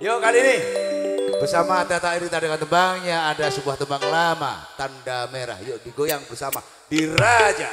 Yuk kali ini bersama Tata Irita dengan tembangnya ada sebuah tembang lama tanda merah. Yuk digoyang bersama di Raja.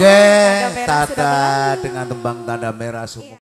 Oke, Tanda Tata dengan tembang tanda merah semua.